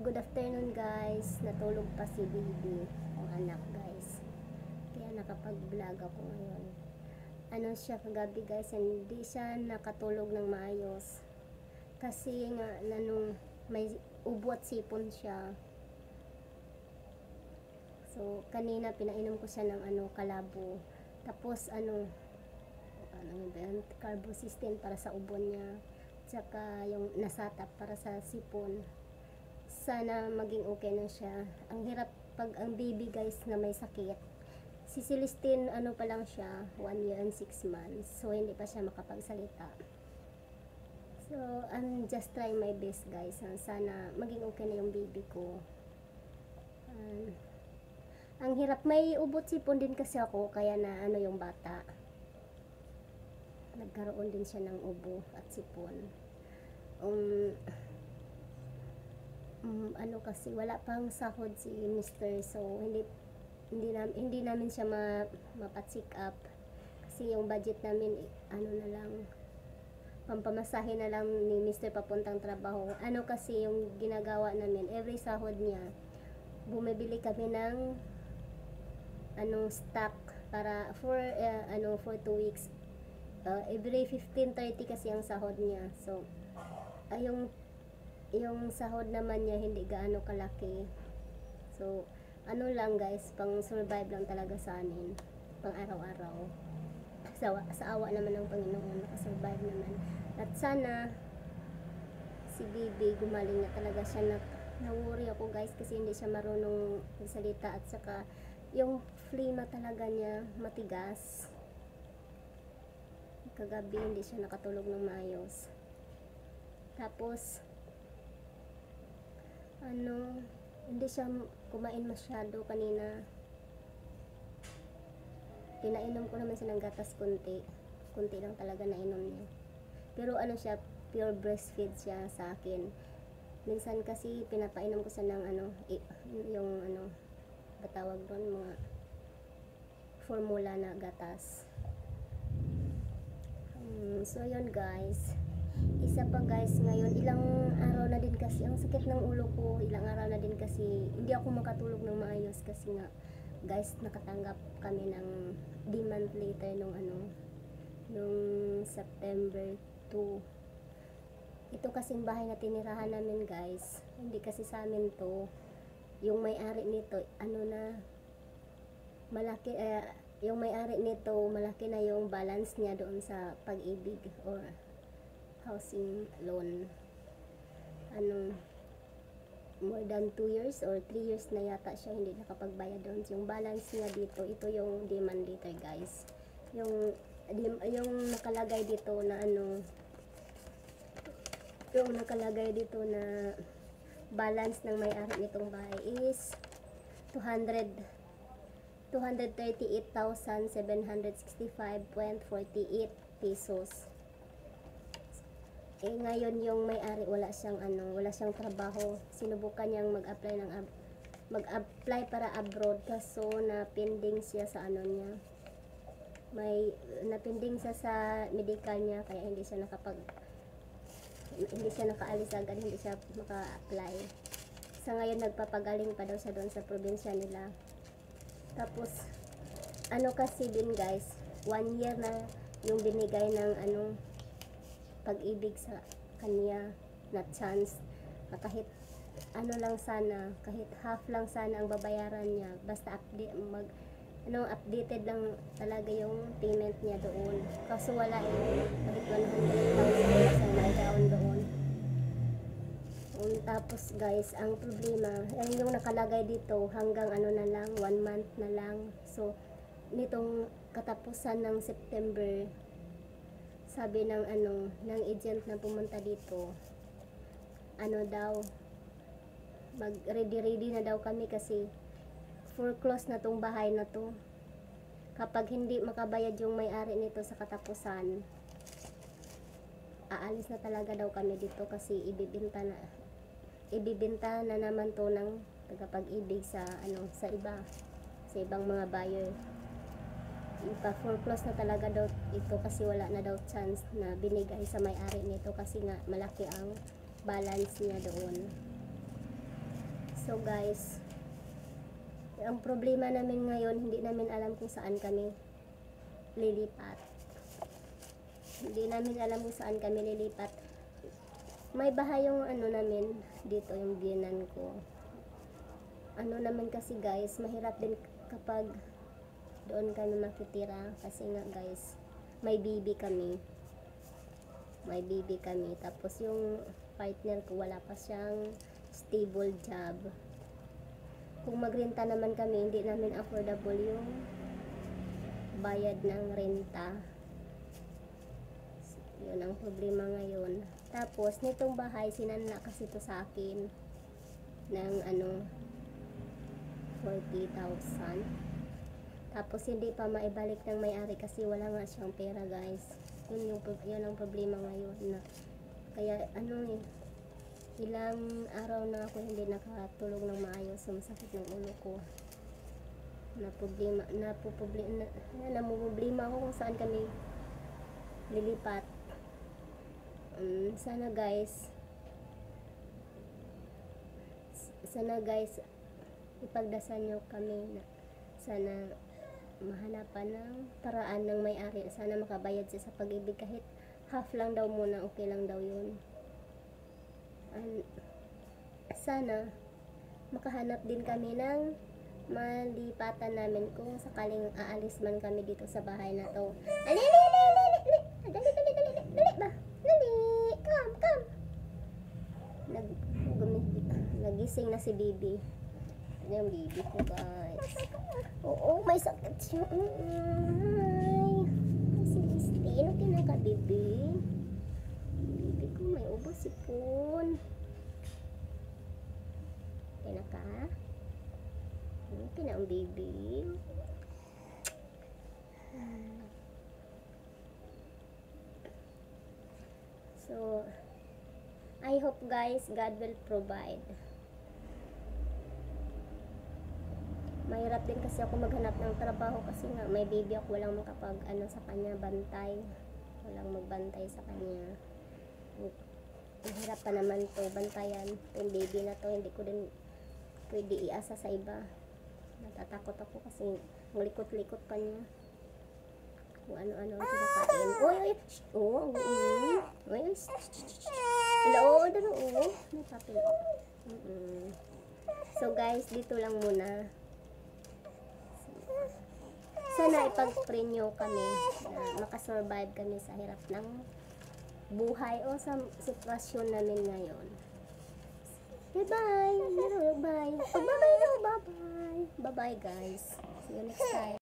Good afternoon guys. Natulog pa si baby, ang anak guys. Kaya nakapag-vlog ako ngayon. Ano siya kagabi guys, hindi siya nakatulog ng maayos. Kasi nga, nanong may ubo at sipon siya. So, kanina pinainom ko siya ng ano, kalabo. Tapos ano, ano ba yun? Carbocysteine para sa ubo niya. Tsaka yung nasatap para sa sipon sana maging okay na siya. Ang hirap pag ang baby guys na may sakit. Si Celestine, ano pa lang siya, 1 year and 6 months. So, hindi pa siya makapagsalita. So, I'm just trying my best guys. Sana maging okay na yung baby ko. Um, ang hirap, may ubot sipon din kasi ako, kaya na ano yung bata. Nagkaroon din siya ng ubo at sipon. Um, um, ano kasi wala pang sahod si Mr. So hindi hindi na, hindi namin siya ma, mapacheck up kasi yung budget namin eh, ano na lang pampamasahe na lang ni Mr. papuntang trabaho. Ano kasi yung ginagawa namin every sahod niya bumibili kami ng anong stock para for uh, ano for 2 weeks uh, every 15.30 kasi ang sahod niya. So yung yung sahod naman niya hindi gaano kalaki. So, ano lang guys, pang survive lang talaga sa amin. Pang araw-araw. Sa, sa awa naman ng Panginoon, nakasurvive naman. At sana, si Bibi, gumaling na talaga siya. Na, nawuri ako guys kasi hindi siya marunong magsalita at saka yung flema talaga niya matigas. Kagabi hindi siya nakatulog ng maayos. Tapos, ano, hindi siya kumain masyado kanina. Pinainom ko naman siya ng gatas kunti. Kunti lang talaga nainom niya. Pero ano siya, pure breastfeed siya sa akin. Minsan kasi pinapainom ko siya ng ano, yung ano, batawag doon, mga formula na gatas. Um, so yun guys, isa pa guys, ngayon ilang araw na din kasi ang sakit ng ulo ko, ilang araw na din kasi hindi ako makatulog ng maayos kasi nga guys, nakatanggap kami ng demand later nung ano nung September 2. Ito kasing bahay na tinirahan namin guys, hindi kasi sa amin to. Yung may-ari nito, ano na malaki eh, yung may-ari nito, malaki na yung balance niya doon sa pag-ibig or housing loan. Ano more than 2 years or 3 years na yata siya hindi nakapagbayad doon. Yung balance niya dito ito yung demand later guys. Yung yung nakalagay dito na ano yung nakalagay dito na balance ng may-ari nitong bahay is 200 238,765.48 pesos eh ngayon yung may-ari wala siyang ano, wala siyang trabaho. Sinubukan niyang mag-apply ng mag-apply para abroad kaso na pending siya sa ano niya. May napending siya sa medical niya kaya hindi siya nakapag hindi siya nakaalis agad, hindi siya maka-apply. Sa ngayon nagpapagaling pa daw siya doon sa probinsya nila. Tapos ano kasi din guys, one year na yung binigay ng ano pag-ibig sa kanya na chance na kahit ano lang sana kahit half lang sana ang babayaran niya basta update mag ano updated lang talaga yung payment niya doon. Kaso wala eh kahit 100,000 sa naidaon doon. Um, tapos guys ang problema ay yung nakalagay dito hanggang ano na lang one month na lang. So nitong katapusan ng September sabi ng ano ng agent na pumunta dito ano daw mag ready ready na daw kami kasi foreclose na tong bahay na to. Kapag hindi makabayad yung may-ari nito sa katapusan aalis na talaga daw kami dito kasi ibibenta na ibibenta na naman to ng tagapag-ibig sa ano sa iba sa ibang mga buyer ipa-foreclose na talaga daw ito kasi wala na daw chance na binigay sa may-ari nito kasi nga malaki ang balance niya doon. So guys, ang problema namin ngayon, hindi namin alam kung saan kami lilipat. Hindi namin alam kung saan kami lilipat. May bahay yung ano namin, dito yung biyanan ko. Ano naman kasi guys, mahirap din kapag doon kami makitira. Kasi nga guys, may baby kami. May baby kami. Tapos yung partner ko, wala pa siyang stable job. Kung magrenta naman kami, hindi namin affordable yung bayad ng renta. Yun ang problema ngayon. Tapos, nitong bahay, sinanla kasi to sa akin ng ano, 40,000. Tapos, hindi pa maibalik ng may-ari kasi wala nga siyang pera, guys. Yun, yung, yun ang problema ngayon. Na, kaya, ano eh, ilang araw na ako hindi nakatulog ng maayos. Sumasakit ng ulo ko. Na problema, na po na, na, problema ako kung saan kami lilipat. Um, sana guys, sana guys, ipagdasal nyo kami na sana mahanapan ng paraan ng may-ari. Sana makabayad siya sa pag-ibig kahit half lang daw muna, okay lang daw yun. And, sana makahanap din kami ng malipatan namin kung sakaling aalis man kami dito sa bahay na to. Ali, ali, ali, ali, ali, ali. Dali, dali, dali, dali, dali ba? Dali, come, come. Nag, gumi- nagising na si Bibi. Ano yung Bibi ko, guys? Oo, may sakit siya. Ay, si Christine, na ka, Bibi? Bibi ko, may ubo sipon. Okay na ka? Okay na ang baby. So, I hope guys, God will provide. Mahirap din kasi ako maghanap ng trabaho kasi nga may baby ako, walang makapag ano sa kanya, bantay. Walang magbantay sa kanya. Mahirap pa naman to, bantayan. Yung baby na to, hindi ko din pwede iasa sa iba. Natatakot ako kasi ang likot-likot pa niya. Kung ano-ano ang oo. Uy, uy, shh, shh, shh, shh. Hello. May papel. Mm-mm. So guys, dito lang muna. Sana ipag-pray nyo kami na makasurvive kami sa hirap ng buhay o sa sitwasyon namin ngayon. Bye-bye! Bye-bye! Bye-bye! Bye-bye, guys. See you next time.